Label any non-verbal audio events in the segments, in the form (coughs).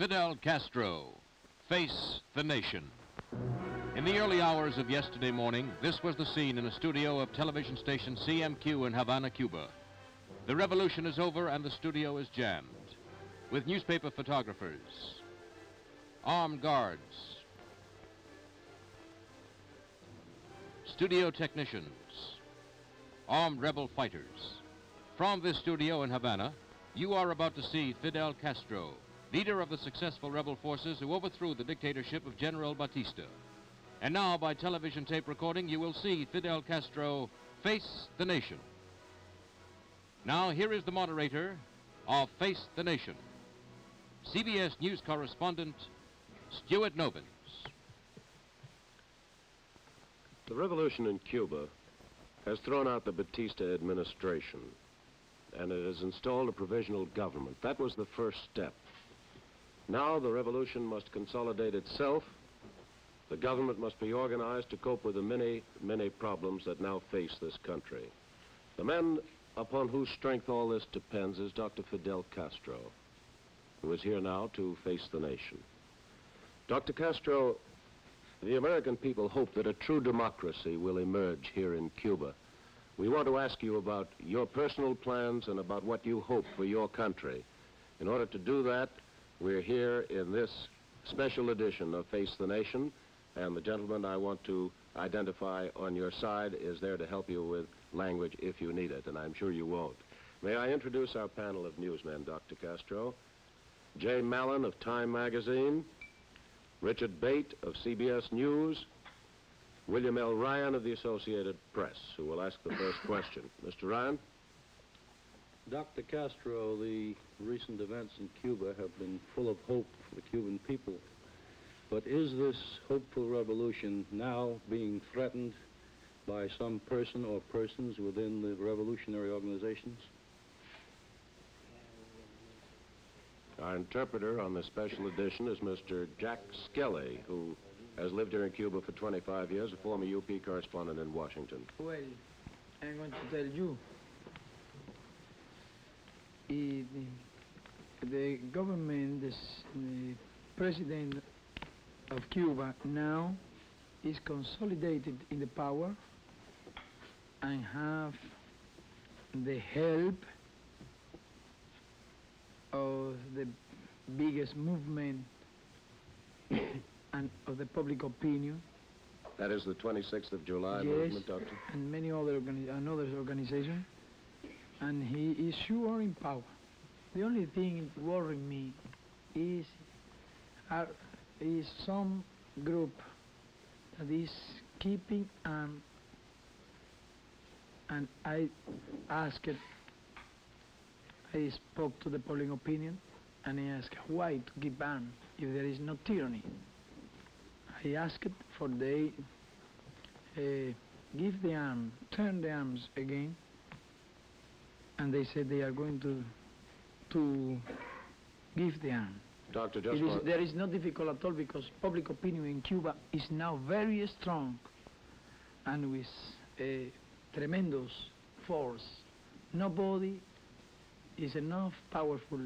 Fidel Castro, Face the Nation. In the early hours of yesterday morning, this was the scene in a studio of television station CMQ in Havana, Cuba. The revolution is over and the studio is jammed with newspaper photographers, armed guards, studio technicians, armed rebel fighters. From this studio in Havana, you are about to see Fidel Castro, leader of the successful rebel forces who overthrew the dictatorship of General Batista. And now, by television tape recording, you will see Fidel Castro face the nation. Now, here is the moderator of Face the Nation, CBS News correspondent Stuart Novins. The revolution in Cuba has thrown out the Batista administration and it has installed a provisional government. That was the first step. Now the revolution must consolidate itself. The government must be organized to cope with the many, many problems that now face this country. The man upon whose strength all this depends is Dr. Fidel Castro, who is here now to face the nation. Dr. Castro, the American people hope that a true democracy will emerge here in Cuba. We want to ask you about your personal plans and about what you hope for your country. In order to do that, we're here in this special edition of Face the Nation, and the gentleman I want to identify on your side is there to help you with language if you need it, and I'm sure you won't. May I introduce our panel of newsmen, Dr. Castro? Jay Mallon of Time Magazine, Richard Bate of CBS News, William L. Ryan of the Associated Press, who will ask the first (laughs) question. Mr. Ryan? Dr. Castro, the recent events in Cuba have been full of hope for the Cuban people. But is this hopeful revolution now being threatened by some person or persons within the revolutionary organizations? Our interpreter on the special edition is Mr. Jack Skelly, who has lived here in Cuba for 25 years, a former UP correspondent in Washington. Well, I'm going to tell you. It, the government, this, the president of Cuba now is consolidated in the power and have the help of the biggest movement (coughs) and of the public opinion. That is the 26th of July yes, movement, Doctor? and many other organi- another organizations. And he is sure in power. The only thing worrying me is are, is some group that is keeping arm. And I asked, I spoke to the public opinion, and I asked why to give arm if there is no tyranny. I asked for they uh, give the arm, turn the arms again, and they said they are going to to give the arm. Doctor, just Is, there is no difficult at all because public opinion in Cuba is now very strong and with a tremendous force. Nobody is enough powerful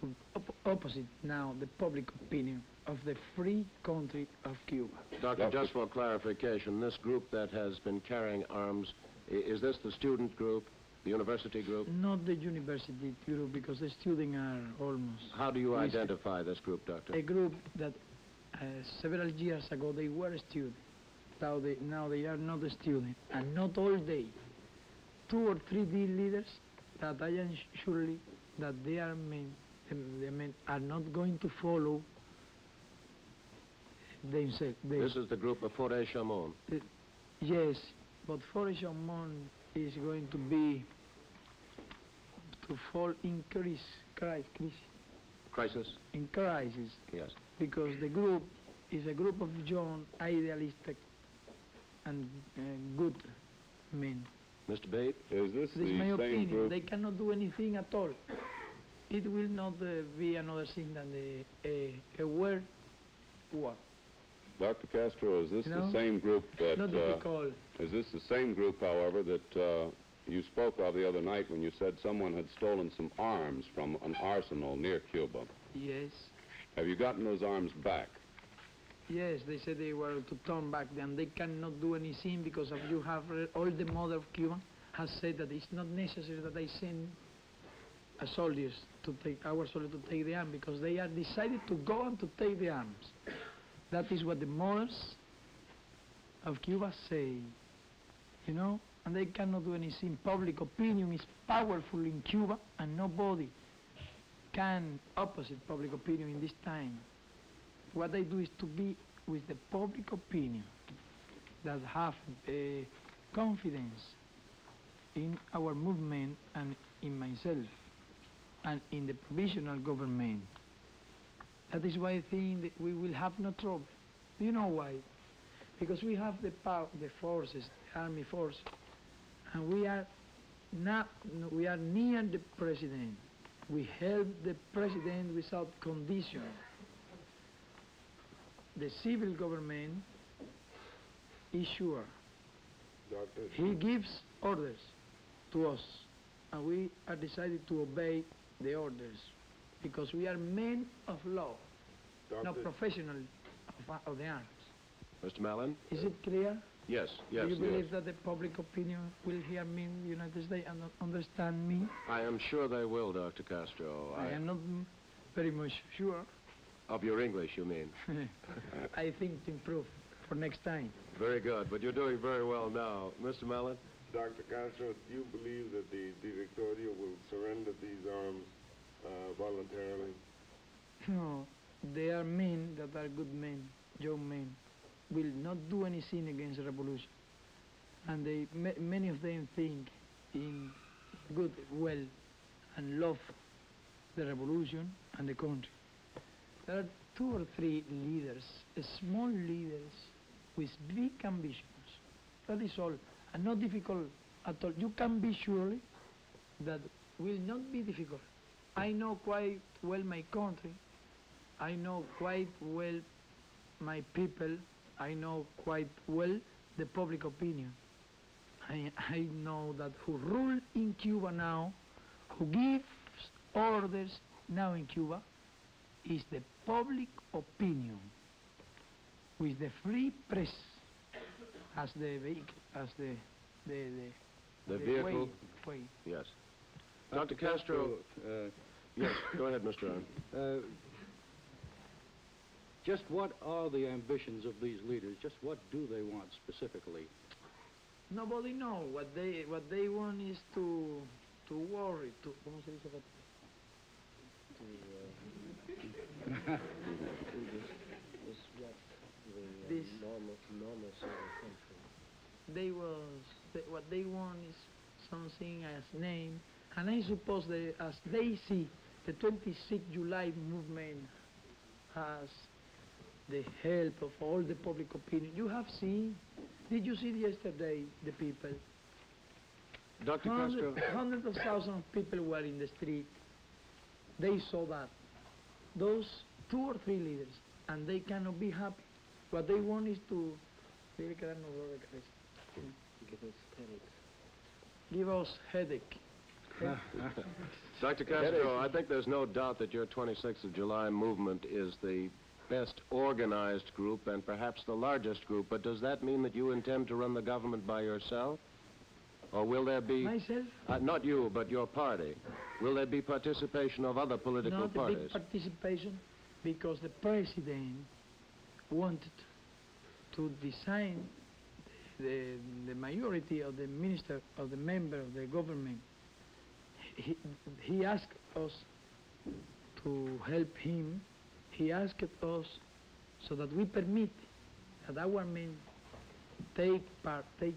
to op- opposite now the public opinion of the free country of Cuba. Doctor, just for clarification, this group that has been carrying arms, is this the student group, the university group? Not the university group because the students are almost How do you Listen. identify this group, Doctor? a group that uh, several years ago they were students. Now they, now they are not a student, and not all day. Two or three D leaders that I am surely that they are men, the, the men are not going to follow themselves. They, This is the group of Faure Chomón. yes, but Faure Chomón is going to be to fall in crisis, crisis, Crisis? in crisis. Yes. because the group is a group of young, idealistic, and uh, good men. Mr. Bate? Is this This is the my same opinion. group? They cannot do anything at all. It will not uh, be another thing than the, a, a word war. Dr. Castro, is this You the same group that, Not uh, difficult. is this the same group, however, that uh, you spoke of the other night when you said someone had stolen some arms from an arsenal near Cuba? Yes. Have you gotten those arms back? Yes, they said they were to turn back and they cannot do anything because of you have all the mother of Cuba has said that it's not necessary that they send a soldiers to take our soldiers to take the arms because they are decided to go and to take the arms. That is what the mothers of Cuba say, you know, and they cannot do anything. Public opinion is powerful in Cuba and nobody can opposite public opinion in this time what they do is to be with the public opinion that have uh, confidence in our movement and in myself and in the provisional government. That is why I think that we will have no trouble. Do you know why? Because we have the power, the forces, the army force, and we are not, we are near the president. We help the president without condition the civil government is sure. Doctor? He gives orders to us, and we are decided to obey the orders because we are men of law, not professional of, of the arms. Mr. Mallon? Is it clear? Yes, yes, Do you yes. believe that the public opinion will hear me in the United States and understand me? I am sure they will, Dr. Castro. I am not very much sure. Of your English, you mean? (laughs) I think to improve for next time. Very good, but you're doing very well now. Mr. Mallon? Dr. Castro, do you believe that the Directorio will surrender these arms uh, voluntarily? No, they are men that are good men, young men, will not do anything against the revolution. And they, ma- many of them think in good, well, and love the revolution and the country. There are two or three leaders, small leaders with big ambitions. That is all, and not difficult at all. You can be sure that will not be difficult. I know quite well my country. I know quite well my people. I know quite well the public opinion. I, I know that who rule in Cuba now, who gives orders now in Cuba, is the public opinion with the free press as the vehicle, as the the the, The vehicle? way, way. Yes. Dr. Castro, uh, yes, go ahead, Mr. Aaron. uh, just what are the ambitions of these leaders? Just what do they want specifically? Nobody know what they what they want is to to worry to ¿cómo se dice? This they was they, what they want is something as name and I suppose they, as they see the 26 July movement has the help of all the public opinion. You have seen, did you see yesterday the people? Dr. Hundred- Castro, hundreds of thousands of people were in the street. They saw that. Those two or three leaders, and they cannot be happy. What they want is to debe quedarnos dolor de cabeza. give us headache. (laughs) Dr. Castro, I think there's no doubt that your 26th of July movement is the best organized group and perhaps the largest group, but does that mean that you intend to run the government by yourself? Or will there be, Myself, uh, not you, but your party, will there be participation of other political not parties? big participation, because the president wanted to design the, the majority of the minister, of the member of the government. He, he asked us to help him. He asked us so that we permit that our men take part, take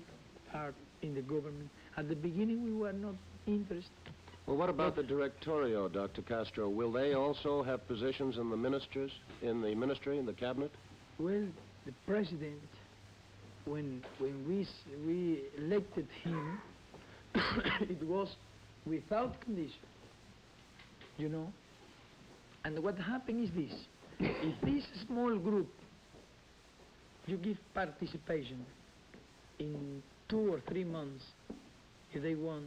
part in the government. At the beginning, we were not interested. Well, what about the Directorio, Dr. Castro? Will they also have positions in the ministers, in the ministry, in the cabinet? Well, the president, when when we we elected him, (coughs) it was without condition. You know. And what happened is this: if this small group, you give participation in two or three months, if they want,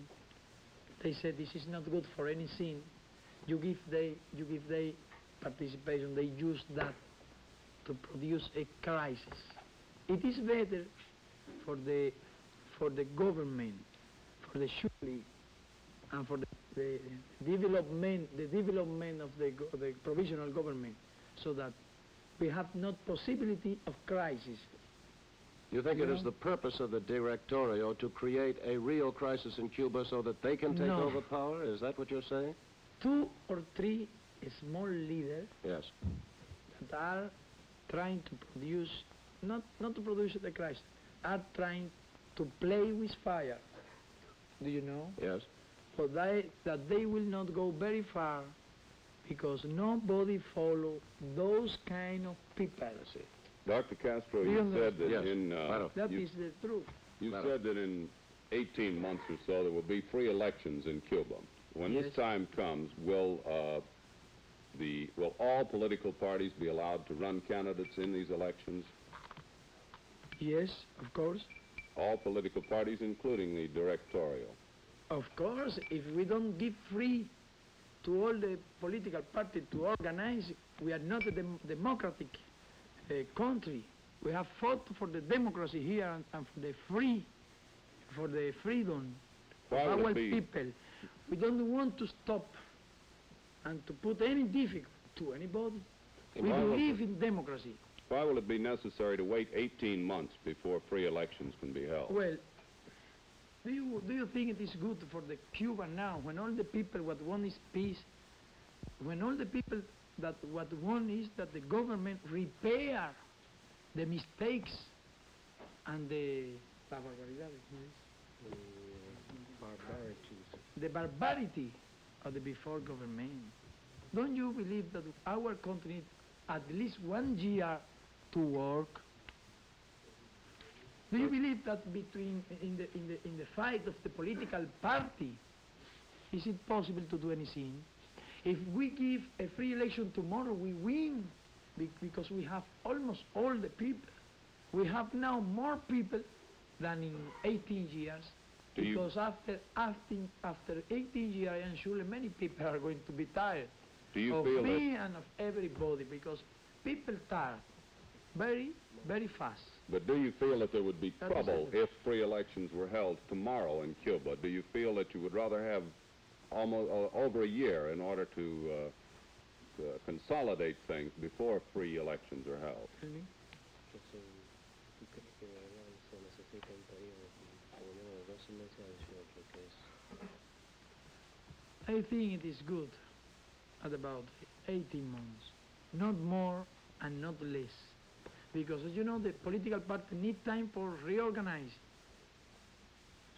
they said this is not good for anything. You give they you give they participation, they use that to produce a crisis. It is better for the for the government, for the surely, and for the, the development the development of the, go- the provisional government, so that we have not possibility of crisis. You think it is No. the purpose of the Directorio to create a real crisis in Cuba so that they can take No. over power? Is that what you're saying? Two or three small leaders Yes. that are trying to produce, not, not to produce the crisis, are trying to play with fire. Do you know? Yes. But they, that they will not go very far because nobody follow those kind of people. I. Dr. Castro, you you said that Yes, in, uh, That you, is the truth. you Claro. said that in 18 months or so there will be free elections in Cuba. When Yes. this time comes, will uh, the will all political parties be allowed to run candidates in these elections? Yes, of course. All political parties, including the Directorio. Of course, if we don't give free to all the political parties to organize, we are not a dem- democratic uh, country. We have fought for the democracy here and, and for the free, for the freedom Why of our people. We don't want to stop and to put any difficulty to anybody. And we believe in democracy. Why will it be necessary to wait 18 months before free elections can be held? Well, do you, do you think it is good for the Cuba now, when all the people what want is peace, when all the people that what want is that the government repair the mistakes and the barbaridad, mm, the barbarity of the before government. Don't you believe that our country needs at least one year to work? Do you believe that between in the in the in the fight of the political party, is it possible to do anything? If we give a free election tomorrow, we win because we have almost all the people. We have now more people than in 18 years. Do you- because after after after 18 years, I am sure many people are going to be tired Do you of feel that me and of everybody because people tired very very fast. But do you feel that there would be That trouble if free elections were held tomorrow in Cuba? Do you feel that you would rather have almost uh, over a year in order to uh, uh, consolidate things before free elections are held? Really? I think it is good at about 18 months, not more and not less. Because as you know, the political party need time for reorganize,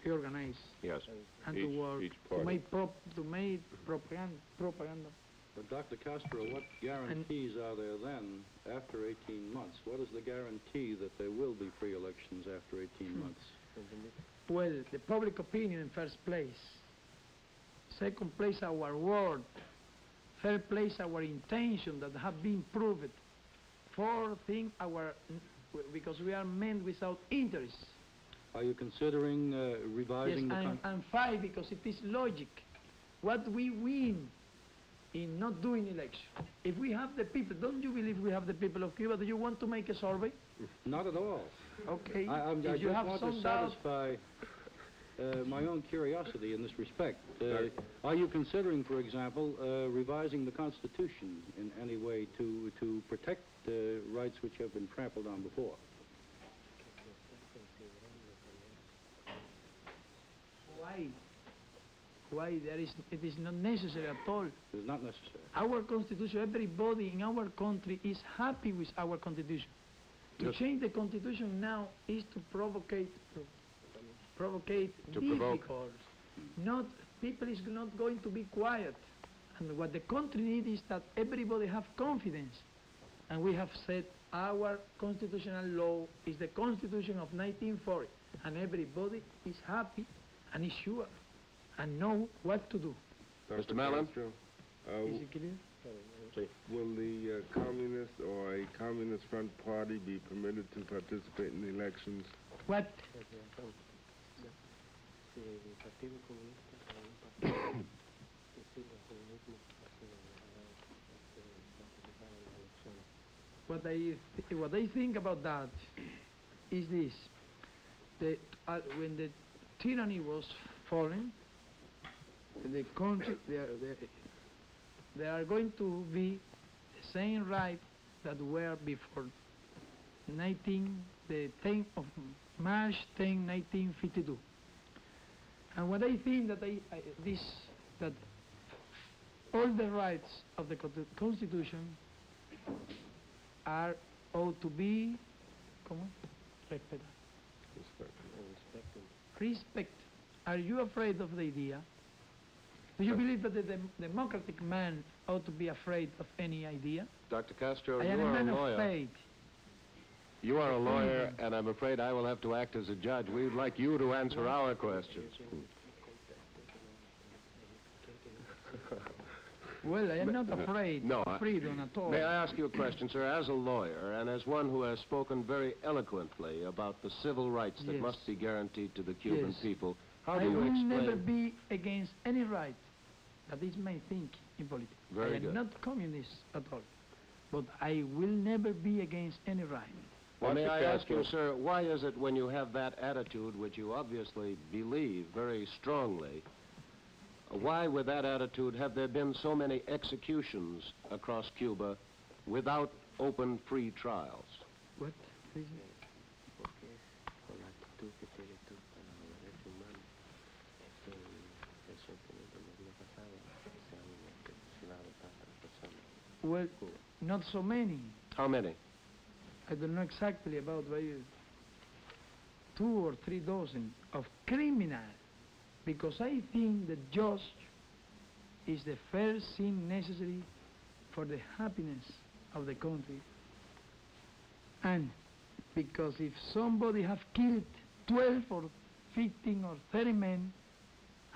reorganize, Yes. and Each- to work, each to make prop, to make propaganda, propaganda. But Dr. Castro, what guarantees are there then after 18 months? What is the guarantee that there will be free elections after 18 hmm. months? Well, the public opinion in first place. Second place, our word. Third place, our intention that have been proved. Fourth thing, our because we are men without interest. Are you considering uh, Yes, revising the and, con- and five because it is logic. What we win in not doing election. If we have the people, don't you believe we have the people of Cuba? Do you want to make a survey? Not at all. Okay. I, I'm, I you just have want some to satisfy uh, my own curiosity in this respect. Uh, are you considering, for example, uh, revising the Constitution in any way to, to protect Uh, rights which have been trampled on before? why? Why there is? It is not necessary at all. It is not necessary. Our constitution, everybody in our country is happy with our constitution. To Yes. change the constitution now is to provocate, provocate To provoke. Not people is not going to be quiet. And what the country needs is that everybody have confidence. And we have said our constitutional law is the Constitution of 1940, and everybody is happy and is sure and know what to do. Dr. Mr. Mallon? Uh, Is it clear? will the uh, communist or a communist front party be permitted to participate in the elections? What? (coughs) what I th- (laughs) what I think about that is this: the uh, when the tyranny was falling, the country there there there are going to be the same right that were before 19 the 10th of March 10 1952. And what I think that I, I this that all the rights of the Constitution are ought to be ¿cómo? Respeta. Respect. Are you afraid of the idea? Do you believe that the dem- democratic man ought to be afraid of any idea? Dr. Castro, I you a are a man of lawyer. faith. You are a lawyer, mm-hmm. and I'm afraid I will have to act as a judge. We'd like you to answer our questions. Well, I am not afraid no, of I- freedom at all. May I ask you a question, sir? As a lawyer, and as one who has spoken very eloquently about the civil rights that Yes. must be guaranteed to the Cuban Yes. people, how I do you explain will explain... never be against any right. That is my thinking in politics. Very I am good. not communist at all. But I will never be against any right. Well, may I ask you, sir, why is it when you have that attitude, which you obviously believe very strongly, uh, why with that attitude have there been so many executions across Cuba without open, free trials? What? Please? porque con la actitud que tienes tú para los derechos humanos, este, eso que en el día pasado se han execucionado tantas personas. Well, not so many. How many? I don't know exactly about but two or three dozen of criminals, because I think the judge is the first thing necessary for the happiness of the country. And because if somebody have killed 12 or 15 or 30 men,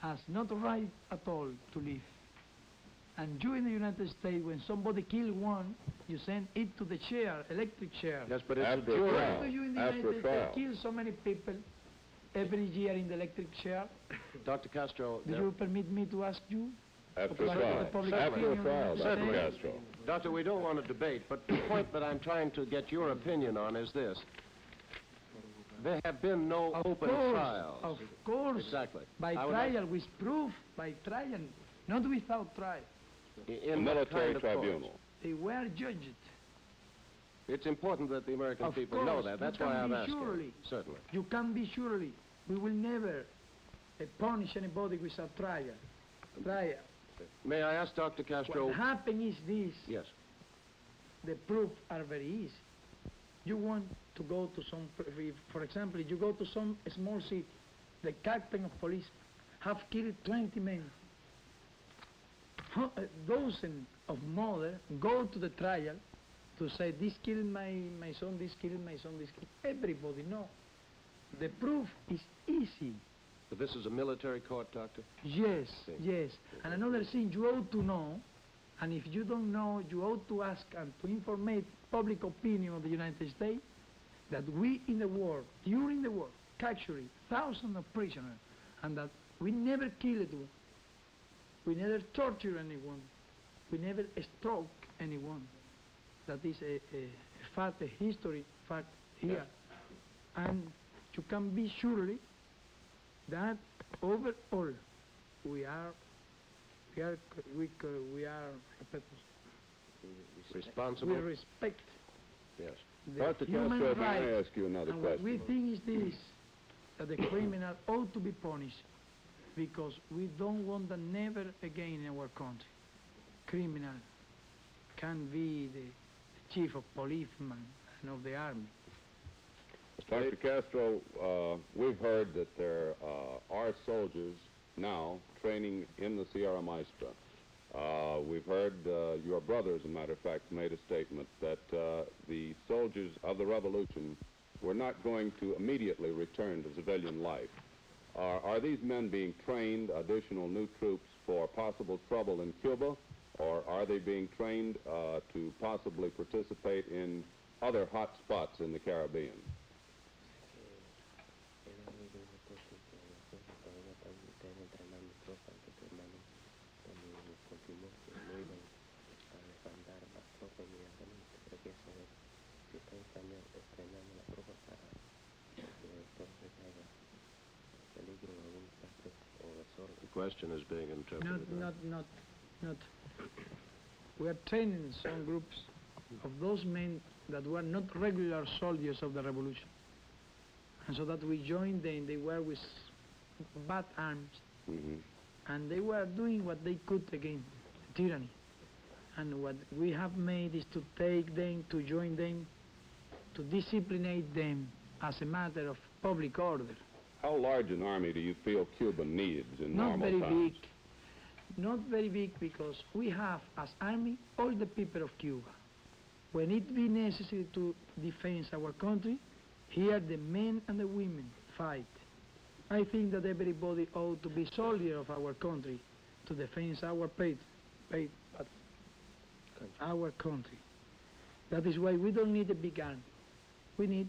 has not right at all to live. And you in the United States, when somebody kill one, you send it to the chair, electric chair. Yes, but it's After a a jury. trial. Why do you in the After United States trial. kill so many people every year in the electric chair? (coughs) Dr. Castro, Do uh, you permit me to ask you? After a Well, the trial. After a trial, Dr. saying- Castro. Doctor, we don't want to debate, but the point that I'm trying to get your opinion on is this. There have been no Of open course, trials. Of course. Exactly. By I would trial, with proof, by trial, not without trial. I- A In what military kind of court? tribunal. They were judged. It's important that the American Of people know that. That's why I'm be asking. surely. Certainly. You can be surely. We will never uh, punish anybody without trial. Trial. May I ask Dr. Castro? What happened is this. Yes. the proof are very easy. You want to go to some, for example, you go to some small city, the captain of police have killed 20 men. Dozens of mother go to the trial to say, this killed my, my son, this killed my son, this killed. Everybody know. The proof is easy. But this is a military court, Doctor? Yes, yes. And another thing you ought to know, and if you don't know, you ought to ask and to informate public opinion of the United States that we in the war, during the war, captured thousands of prisoners, and that we never killed one. We never tortured anyone. We never struck anyone. That is a, a, a fact, a history fact here. And you can be surely that overall we are we are we we are we Responsible? respect Yes. the Dr. human Castro, may I ask you another and what we think is this that the criminal ought to be punished because we don't want that never again in our country criminal can be the chief of policeman and of the army Dr. Castro, uh, we've heard that there uh, are soldiers now training in the Sierra Maestra. Uh, we've heard uh, your brother, as a matter of fact, made a statement that uh, the soldiers of the revolution were not going to immediately return to civilian life. Are, are these men being trained, additional new troops, for possible trouble in Cuba, or are they being trained uh, to possibly participate in other hot spots in the Caribbean? Question is being Not, interpreted. huh? not, not, not. We are training some groups of those men that were not regular soldiers of the revolution. And so that we joined them, they were with bad arms, Mhm. and they were doing what they could against tyranny. And what we have made is to take them, to join them, to disciplinate them as a matter of public order. How large an army do you feel Cuba needs in Not normal very big. Not very big because we have as army all the people of Cuba. When it be necessary to defend our country, here the men and the women fight. I think that everybody ought to be soldier of our country to defend our pay, pay, our country. That is why we don't need a big army. We need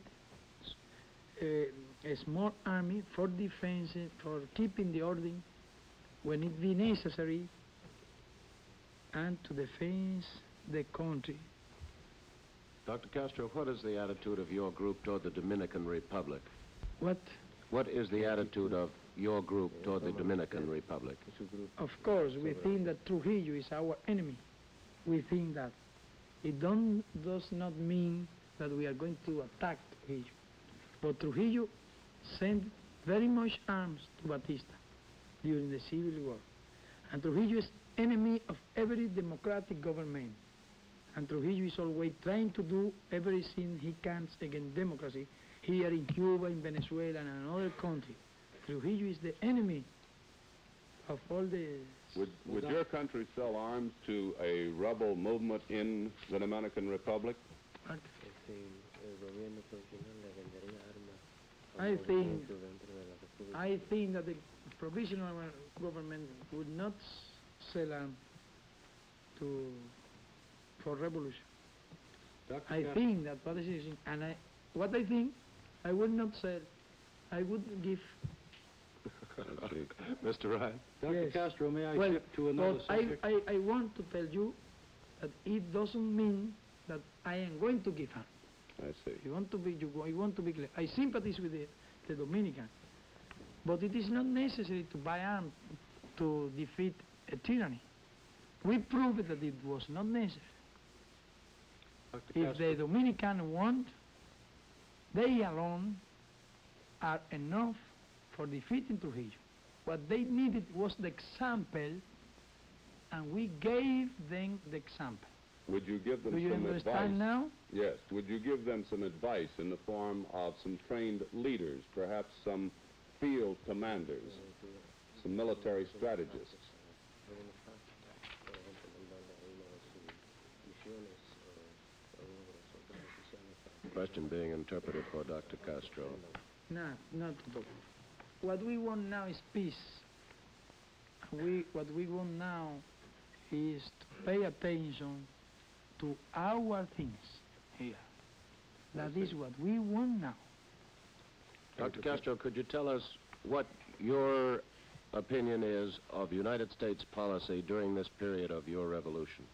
a, a small army for defense, for keeping the order when it be necessary, and to defend the country. Dr. Castro, what is the attitude of your group toward the Dominican Republic? What, What is the attitude of your group toward the Dominican Republic? que su grupo of course, we think that Trujillo is our enemy. We think that. It don't, does not mean that we are going to attack Trujillo. But Trujillo sent very much arms to Batista during the Civil War. And Trujillo is enemy of every democratic government. And Trujillo is always trying to do everything he can against democracy here in Cuba, in Venezuela, and in other countries. Trujillo is the enemy of all the... Would, would your country sell arms to a rebel movement in the Dominican Republic? este, I think- movimiento dentro de la República. I think that the provisional government would not sell arms to for revolution. Dr. I think that what is and I what I think I would not sell. I would give. (laughs) Mr. Ryan? Dr. Yes. Castro, may I well, shift to another but I, subject? I I want to tell you that it doesn't mean that I am going to give arms. I see. You want to be, you, I want to be clear. I sympathize with the, the Dominican, but it is not necessary to buy arms to defeat a tyranny. We proved that it was not necessary. If the Dominican want, they alone are enough for defeating Trujillo. What they needed was the example, and we gave them the example. Would you give them Do you some understand advice? now? Yes. Would you give them some advice in the form of some trained leaders, perhaps some field commanders, some military strategists? Algo más fácil, por ejemplo, mandarle a uno de sus misiones o a uno de los otros oficiales para Question being interpreted for Dr. Castro. No, not at all. What we want now is peace. We, what we want now is to pay attention to our things here. That is what we want now. Dr. Castro, could you tell us what your opinion is of United States policy during this period of your revolution?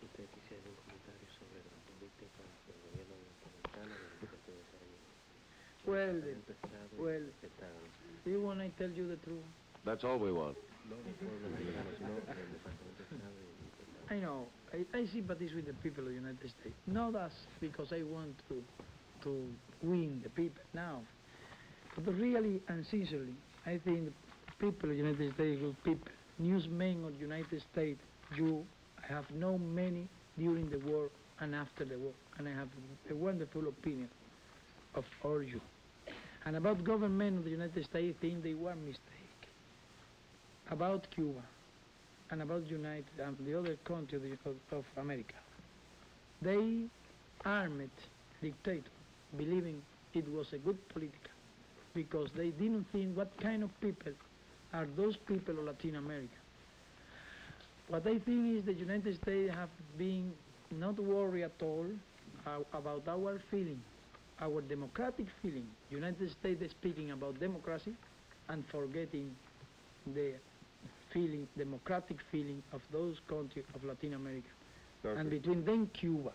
Si usted quisiera un comentario sobre la política del gobierno norteamericano durante estos años. Well, Departamento de well, Estado. do you want to tell you the truth? That's all we want. (laughs) I know. I, I sympathize with the people of the United States. Not us, because I want to to win the people now. But really and sincerely, I think the people of the United States good people. Newsmen of the United States, you I have known many during the war and after the war, and I have a wonderful opinion of all you. And about government of the United States, I think they were mistake. About Cuba, and about United and the other country of, America. They armed dictator, believing it was a good political, because they didn't think what kind of people are those people of Latin America. What I think is the United States have been not worried at all uh, about our feeling, our democratic feeling. United States speaking about democracy and forgetting the feeling, democratic feeling of those countries of Latin America, and between them Cuba.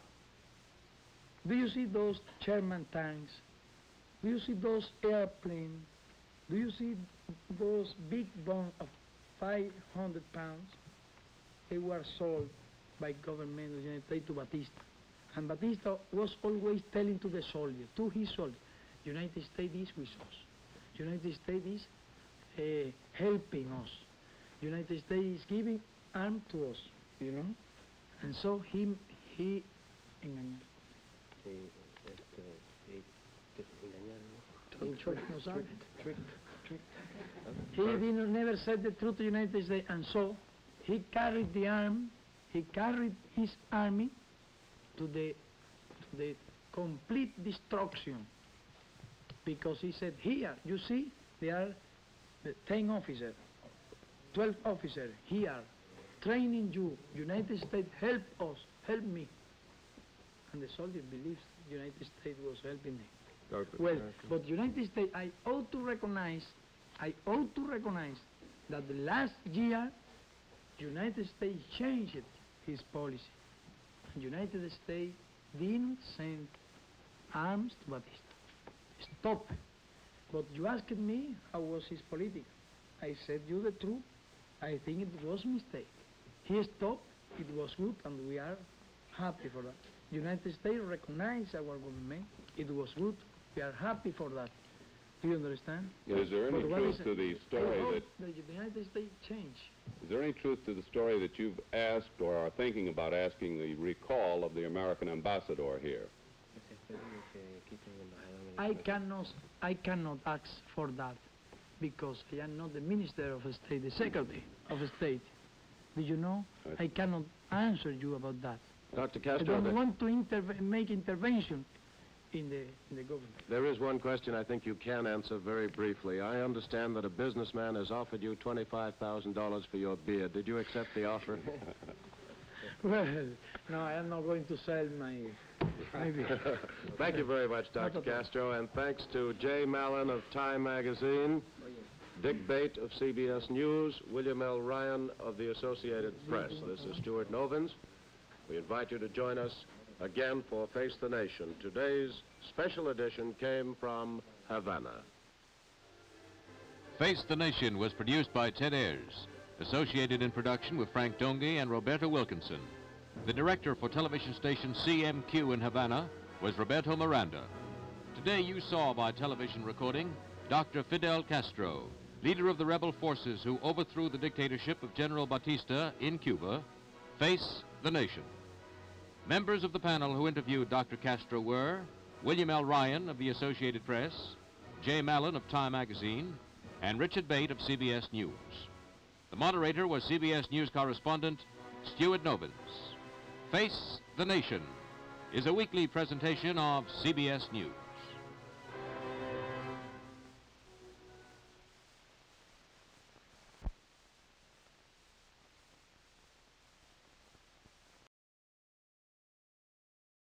Do you see those Sherman tanks? Do you see those airplanes? Do you see those big bombs of 500 pounds, they were sold by government of the United States to Batista. And Batista was always telling to the soldier, to his soldier, United States is with us. United States is uh, helping us. United States is giving arm to us, you know. And so he, he engañó. Sí, este, y te engañaron, ¿no? El church no sabe. Trick, He didn't, never said the truth to United States, and so he carried the arm, he carried his army to the, to the complete destruction. Because he said, here, you see, there are the 10 officers, 12 officers here, training you. United States, help us, help me. And the soldier believes United States was helping them. Dr. Well, but United States, I ought to recognize, I ought to recognize that the last year, United States changed his policy. United States didn't send arms to Batista. Stop. But you asked me how was his political. I said you the truth. I think it was mistake. He stopped. It was good, and we are happy for that. United States recognize our government. It was good. We are happy for that. Do you understand? Is there any But truth to the story hope that the United States change. Is there any truth to the story that you've asked or are thinking about asking the recall of the American ambassador here? que se espera que quiten el embajador I cannot, I cannot ask for that because I am not the Minister of State, the Secretary of State. Do you know? Right. I cannot answer you about that. Dr. I Castro, don't there- want to interve- make intervention in the, in the government. there is one question I think you can answer very briefly. I understand that a businessman has offered you $25,000 for your beard. Did you accept the offer? (laughs) (laughs) Well, no, I am not going to sell my, my. (laughs) Thank you very much, Dr. Not at all. Castro, and thanks to Jay Mallon of Time Magazine, Dick Bate of CBS News, William L. Ryan of the Associated Press. This is Stuart Novins. We invite you to join us again for Face the Nation. Today's special edition came from Havana. Face the Nation was produced by Ted Ayers, associated in production with Frank Donge and Roberto Wilkinson. The director for television station CMQ in Havana was Roberto Miranda. Today you saw by television recording Dr. Fidel Castro, leader of the rebel forces who overthrew the dictatorship of General Batista in Cuba, face the nation. Members of the panel who interviewed Dr. Castro were William L. Ryan of the Associated Press, Jay Mallon of Time Magazine, and Richard Bate of CBS News. The moderator was CBS News correspondent Stuart Novins. Face the Nation is a weekly presentation of CBS News.